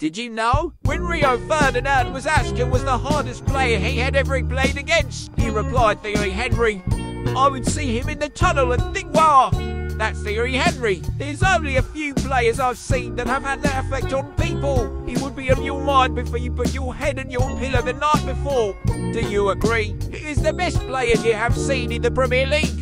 Did you know? When Rio Ferdinand was asked who was the hardest player he had ever played against, he replied "Thierry Henry. I would see him in the tunnel and think, wow, that's Thierry Henry. There's only a few players I've seen that have had that effect on people. He would be on your mind before you put your head in your pillow the night before. Do you agree? He is the best player you have seen in the Premier League.